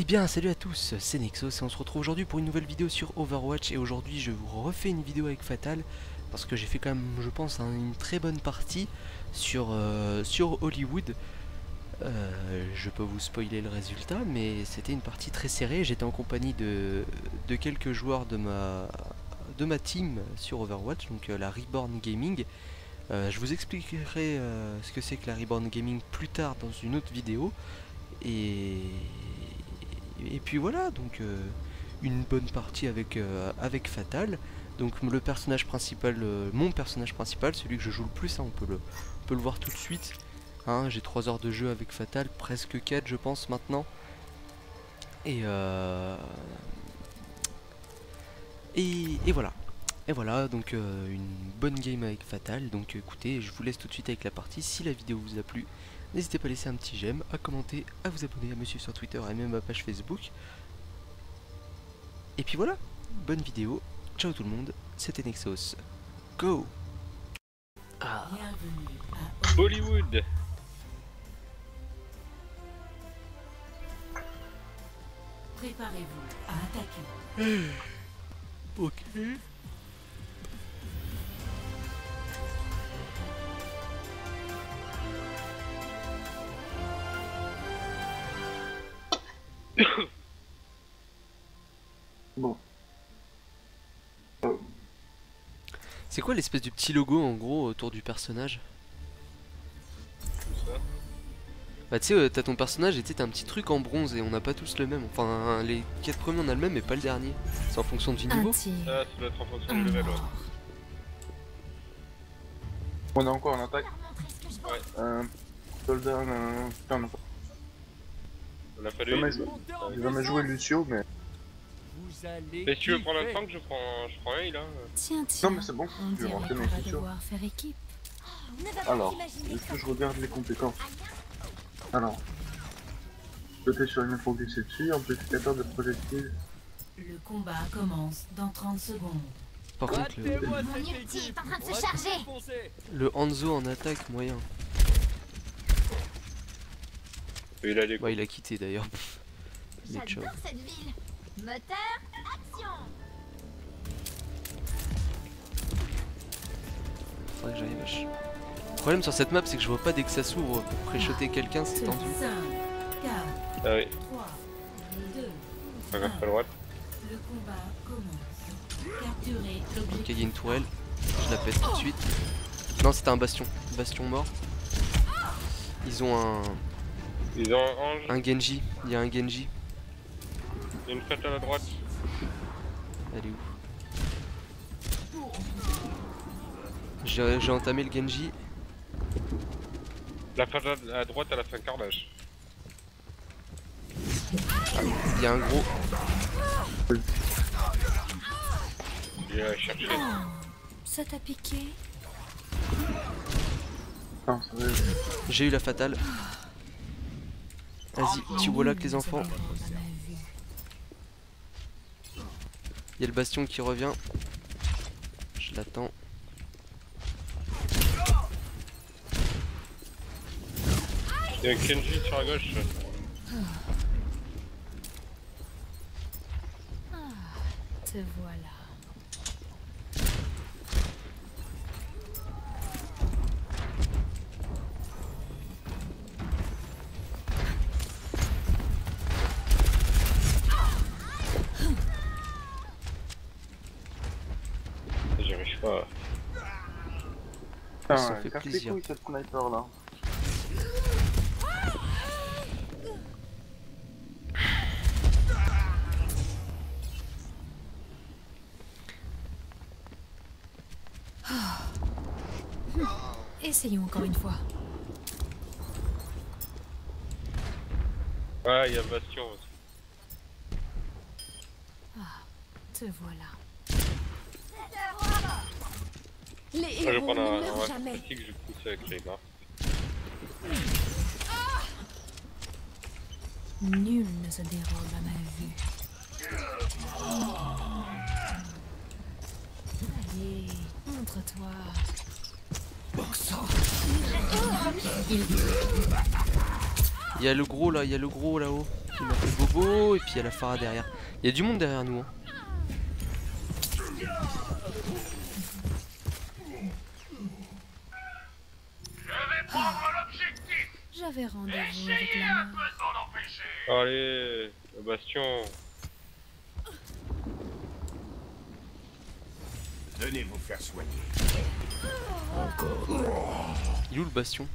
Eh bien salut à tous, c'est Nexos et on se retrouve aujourd'hui pour une nouvelle vidéo sur Overwatch. Et aujourd'hui je vous refais une vidéo avec Fatal parce que j'ai fait quand même je pense une très bonne partie sur, euh, sur Hollywood. Euh, je peux vous spoiler le résultat mais c'était une partie très serrée. J'étais en compagnie de, de, quelques joueurs de ma, de ma team sur Overwatch donc euh, la Reborn Gaming. Je vous expliquerai ce que c'est que la Reborn Gaming plus tard dans une autre vidéo. Et, et puis voilà, donc euh, une bonne partie avec, euh, avec Fatal. Donc le personnage principal, euh, mon personnage principal, celui que je joue le plus, hein, on, peut le, voir tout de suite. Hein, J'ai 3 heures de jeu avec Fatal, presque 4 je pense maintenant. Et, et, et voilà. Et voilà, donc une bonne game avec Fatal. Donc écoutez, je vous laisse tout de suite avec la partie. Si la vidéo vous a plu, N'hésitez pas à laisser un petit j'aime, à commenter, à vous abonner, à me suivre sur Twitter et même ma page Facebook. Et puis voilà, bonne vidéo, ciao tout le monde, c'était Nexos. Go ah. Bollywood Préparez-vous à attaquer. ok. bon. C'est quoi l'espèce de petit logo en gros autour du personnage Bah tu sais, euh, t'as ton personnage et t'as un petit truc en bronze et on n'a pas tous le même. Enfin, les 4 premiers on a le même mais pas le dernier. C'est en fonction du niveau Ah, ça doit être en fonction du level, ouais. On est encore en attaque Ouais. Euh, soldat, euh, putain, on on a fallu. J'ai jamais joué Lucio, mais. Mais si tu veux prendre un tank, je prends, je prends un là. Tiens, tiens. Non, mais c'est bon, je vais rentrer dans Lucio. faire équipe. Alors, est-ce que je regarde les compétences Alors. Sauter sur une focusée dessus, amplificateur de projectiles. Le combat commence dans 30 secondes. Par contre, le... le Hanzo en attaque moyen. Il a les... Ouais, il a quitté d'ailleurs. J'adore cette ville. Moteur, action. Faudrait que j'aille vache. Le problème sur cette map, c'est que je vois pas dès que ça s'ouvre pour préchoter quelqu'un, c'est tendu. 5, 4, ah oui. 3, 2, pas à droite. Le combat commence. Capturez l'objectif. Ok, il y a une tourelle. Je la pète tout de suite. Non, c'était un bastion. Bastion mort. Ils ont un... Ils ont ange. Un Genji, il y a un Genji. Il y a une fête à la droite. Elle est où? J'ai entamé le Genji. La fête à la droite, elle a fait un carnage. Il y a un gros. Il a cherché. Ça t'a piqué? J'ai eu la fatale. Vas-y, tu vois là que les enfants. Il y a le bastion qui revient. Je l'attends. Il y a Kenji sur la gauche. Ah, te voilà. Ça fait plaisir. Les cette sniper là. Essayons encore une fois. Ouais, il y a Bastion aussi. Ah, te voilà. Les Moi, je héros prends ne un, meurent un jamais. critique, je pousse avec les gars. Nul ne se dérobe à ma vue. Allez, montre-toi. Il y a le gros là, il y a le gros là-haut. qui m'a fait bobo. Et puis il y a la Farah derrière. Il y a du monde derrière nous. Hein. Rendez-vous avec la mort. Allez, le bastion. Venez vous faire soigner. Il est où le bastion?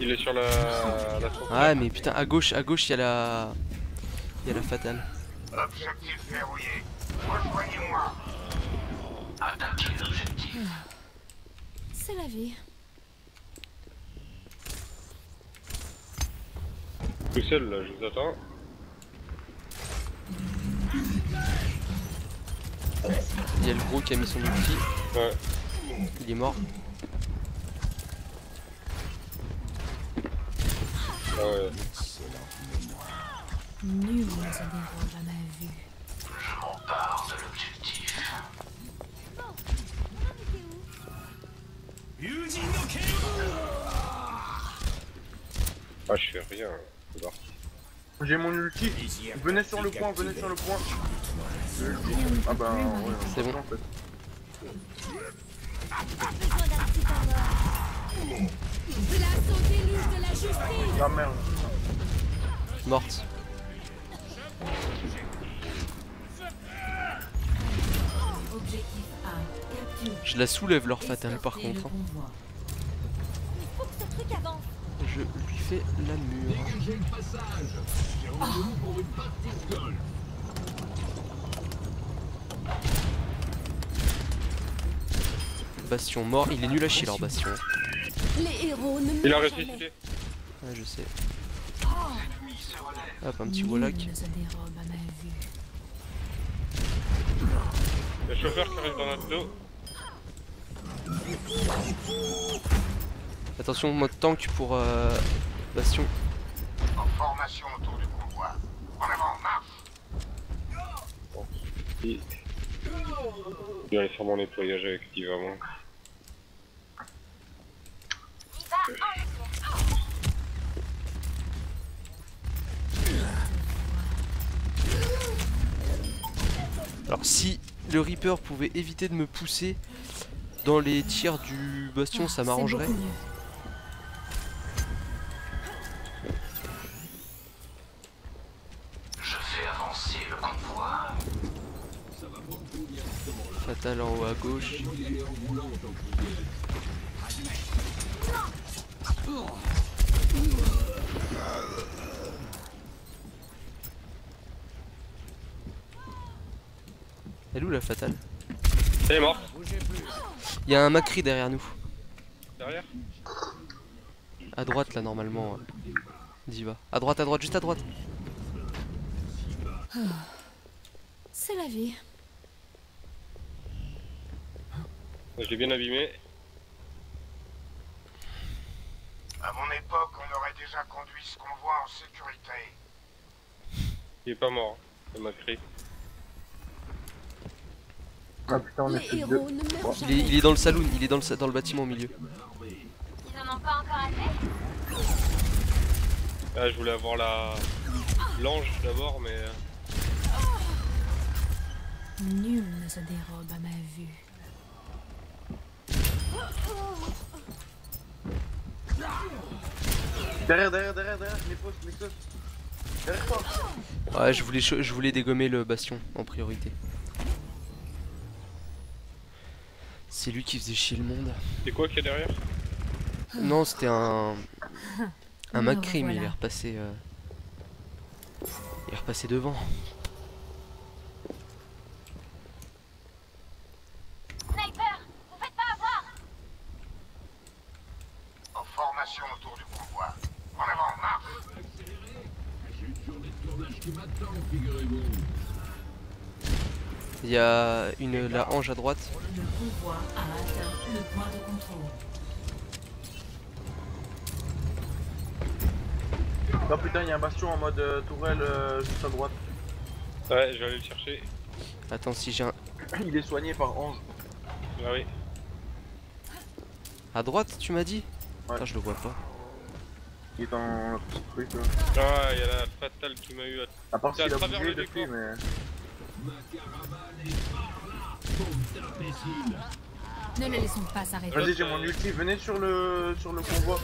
Il est sur la, la. Ah mais putain à gauche, à gauche il y a la. Il y a la fatale. Objectif verrouillé. Rejoignez-moi. Attaquez l'objectif. C'est la vie. Tout seul là, je vous attends. Il y a le gros qui a mis son ulti. Ouais. Il est mort. Ah ouais. Nul ne se dérobe à ma vue. Part de l'objectif. Ah, je fais rien. C'est parti. J'ai mon ulti. Venez sur le point, venez sur le point. Le ulti. Ah bah ouais, C'est bon. en fait. Ah merde. Morte. Je la soulève leur fatale par contre. hein. convoi. Il faut que ce truc avance. Je lui fais la mure. Bastion mort, il est nul à chier leur bastion. Les héros ne Il a ressuscité. Ouais, je sais. Hop, un petit wallach. Le chauffeur qui arrive dans notre dos. Attention, mode tank pour euh, Bastion. En formation autour du convoi. En avant, marche. Il il va faire mon nettoyage avec Divamon. Il Alors si le Reaper pouvait éviter de me pousser dans les tirs du Bastion, ça m'arrangerait. En haut à gauche. Elle est où la fatale? Elle est morte. Il y a un Macri derrière nous. Derrière? À droite là normalement. euh, Diva. À droite, à droite, juste à droite. C'est la vie. Je l'ai bien abîmé. À mon époque, on aurait déjà conduit ce convoi en sécurité. Il est pas mort. Ça m'a crié. Ah putain, on est plus de deux. meurent Il est, il est dans le saloon, il est dans le, dans le bâtiment au milieu. Ils en ont pas encore assez? Ah, je voulais avoir la. L'ange d'abord, mais. euh, Nul ne se dérobe à ma vue. Derrière, derrière, derrière, derrière, mes postes, mes postes. Derrière toi. Ouais, je voulais, je voulais dégommer le Bastion en priorité. C'est lui qui faisait chier le monde. C'est quoi qu'il y a derrière? Non, c'était un. Un Me Macri, mais il est repassé. euh, Il est repassé devant. Sniper, vous faites pas avoir En formation autour du convoi. En avant, marche. Il y a une la hange à droite. Le convoi a atteint le point de contrôle. Oh putain, il y a un bastion en mode euh, tourelle euh, juste à droite. Ouais, je vais aller le chercher. Attends, si j'ai un. Il est soigné par Ange. Ah oui. À droite, tu m'as dit? Ouais. Attends, je le vois pas. Il est en petit truc là. Ah, il y a la fatale qui m'a eu à... À part C'est à s'il a travers bougé le depuis, décor. mais. Ne le laissons pas s'arrêter. Vas-y, j'ai mon ulti, venez sur le sur le convoi.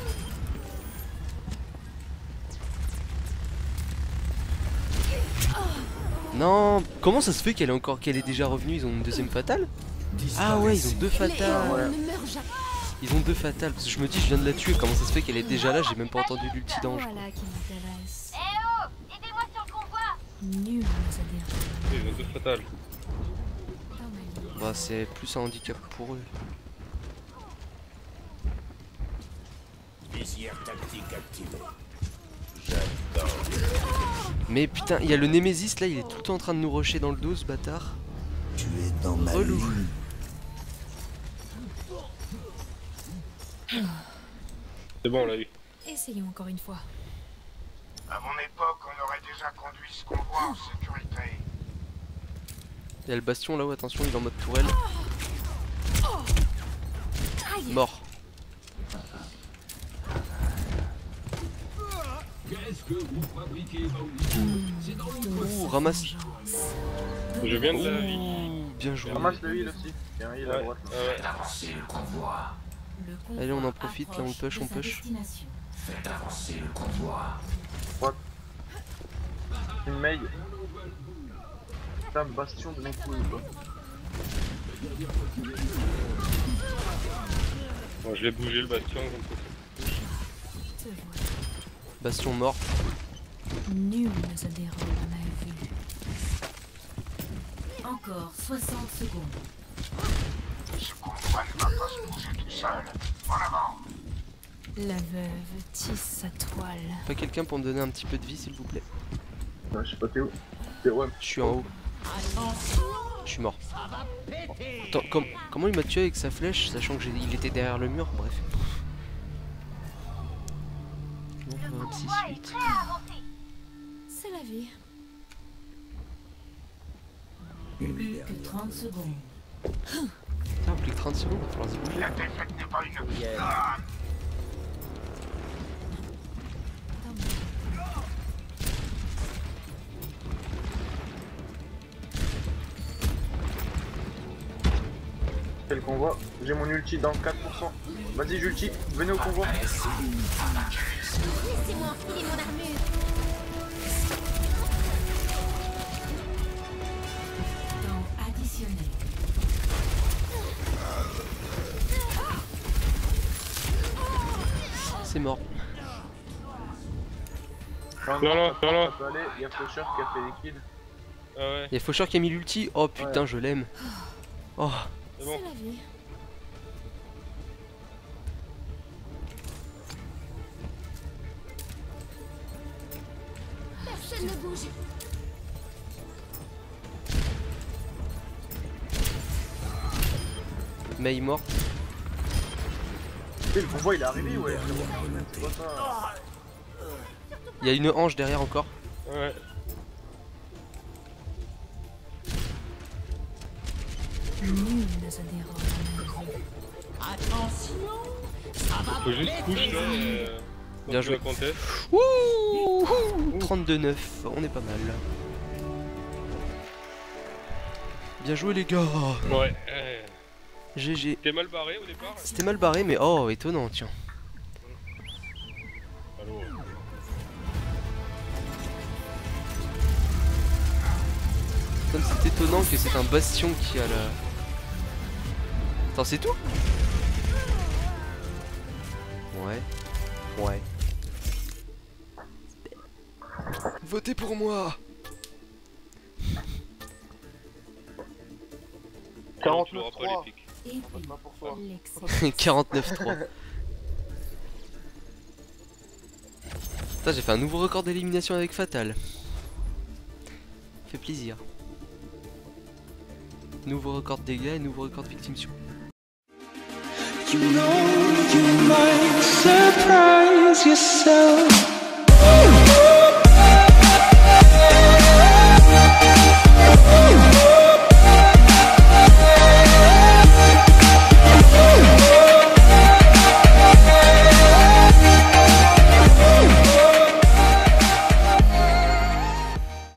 Non, comment ça se fait qu'elle est encore qu'elle est déjà revenue? Ils ont une deuxième fatale? Ah ouais, ils ont deux Les fatales. Ils ont deux fatales parce que je me dis je viens de la tuer. Comment ça se fait qu'elle est déjà là? J'ai même pas entendu l'ulti d'ange. Voilà qui m'intéresse. Eh oh Aidez-moi sur le convoi Nul Ils ont deux fatales. Bah c'est plus un handicap pour eux. Visière tactique activée. Mais putain, il y a le Nemesis là, il est tout le temps en train de nous rusher dans le dos ce bâtard. Tu es dans ma Relou. ligne. C'est bon, on l'a eu. Essayons encore une fois. À mon époque, on aurait déjà conduit ce convoi en sécurité. Il y a le bastion là-haut, attention, il est en mode tourelle. Mort. Ouh, ramasse. Je viens de la vie. Bien joué. Ramasse le heal aussi. Il y a un heal à droite. ouais. Avancer le convoi. Allez, on en profite, là, on push, on push. Faites avancer le convoi. Une mail. Putain, bastion de mon couille quoi. Bon, je l'ai bougé le bastion. Bastion mort. Nul ne se dérobe à ma vue. Encore 60 secondes. Pas se bouger tout seul. En avant. La veuve tisse sa toile. Pas quelqu'un pour me donner un petit peu de vie s'il vous plaît. Ouais, je sais pas t'es où. T'es ouais. Je suis en haut. Je suis mort. Attends, com- comment il m'a tué avec sa flèche, sachant que j'ai- il était derrière le mur Bref. Bon, 26, 8. C'est la vie. Plus que 30 secondes. Putain, plus que 30 secondes, il va falloir se bouger. La défaite n'est pas une. C'est le convoi. J'ai mon ulti dans 4%. Vas-y, j'ulti. Venez au convoi. Laissez-moi enfiler mon armure. Temps additionnel. C'est mort. Non, non, non, non. Il y a Fletcher qui a fait les kills. Ah ouais, Il y a Faucheur qui a mis l'ulti. Oh putain, je l'aime. Oh, c'est bon. C'est la vie. Personne ne bouge. Mei mort. Tu sais, le convoi il est arrivé, ouais. Il y a une hanche derrière encore. Ouais. Vue. Faut juste push là. euh, Bien joué. Ouh, 32-9, on est pas mal. Bien joué les gars. Ouais. GG. C'était mal barré au départ C'était mal barré, mais oh, étonnant, tiens. Comme c'est étonnant que c'est un bastion qui a la... Attends, c'est tout Ouais. Ouais. Votez pour moi 43 49-3. Putain j'ai fait un nouveau record d'élimination avec Fatal. Fait plaisir. Nouveau record de dégâts et nouveau record de victimes sur. You know you might surprise yourself.